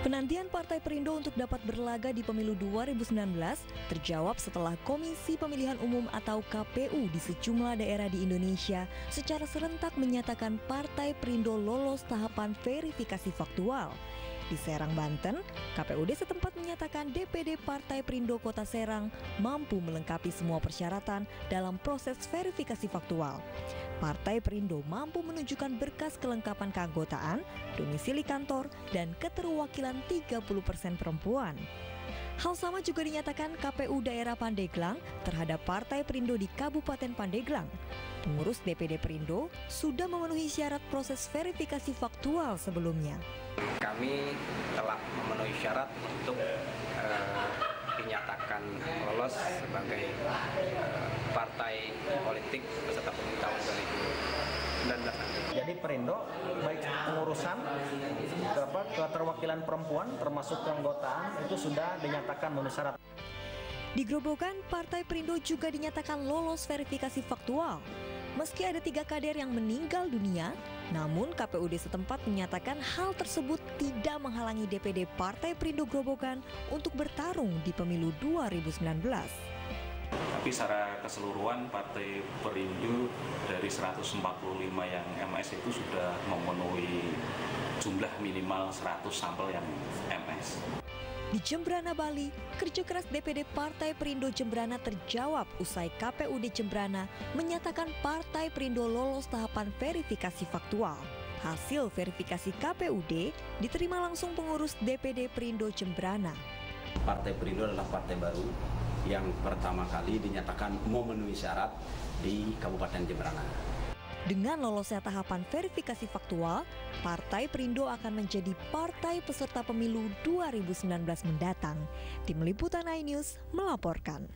Penantian Partai Perindo untuk dapat berlaga di pemilu 2019 terjawab setelah Komisi Pemilihan Umum atau KPU di sejumlah daerah di Indonesia secara serentak menyatakan Partai Perindo lolos tahapan verifikasi faktual. Di Serang, Banten, KPUD setempat menyatakan DPD Partai Perindo Kota Serang mampu melengkapi semua persyaratan dalam proses verifikasi faktual. Partai Perindo mampu menunjukkan berkas kelengkapan keanggotaan, domisili kantor, dan keterwakilan 30% perempuan. Hal sama juga dinyatakan KPU daerah Pandeglang terhadap Partai Perindo di Kabupaten Pandeglang. Pengurus DPD Perindo sudah memenuhi syarat proses verifikasi faktual sebelumnya kami telah memenuhi syarat untuk uh, dinyatakan lolos sebagai uh, partai politik beserta pemilu tahun 2019 nanti. Jadi Perindo baik pengurusan apa, keterwakilan perempuan termasuk keanggotaan itu sudah dinyatakan memenuhi syarat. Di Grobogan, Partai Perindo juga dinyatakan lolos verifikasi faktual. Meski ada tiga kader yang meninggal dunia, namun KPUD setempat menyatakan hal tersebut tidak menghalangi DPD Partai Perindo Grobogan untuk bertarung di pemilu 2019. Tapi secara keseluruhan Partai Perindo dari 145 yang MS itu sudah memenuhi jumlah minimal 100 sampel yang MS. Di Jembrana, Bali, kerja keras DPD Partai Perindo Jembrana terjawab usai KPUD Jembrana menyatakan Partai Perindo lolos tahapan verifikasi faktual. Hasil verifikasi KPUD diterima langsung pengurus DPD Perindo Jembrana. Partai Perindo adalah partai baru yang pertama kali dinyatakan memenuhi syarat di Kabupaten Jembrana. Dengan lolosnya tahapan verifikasi faktual, Partai Perindo akan menjadi partai peserta pemilu 2019 mendatang. Tim Liputan iNews melaporkan.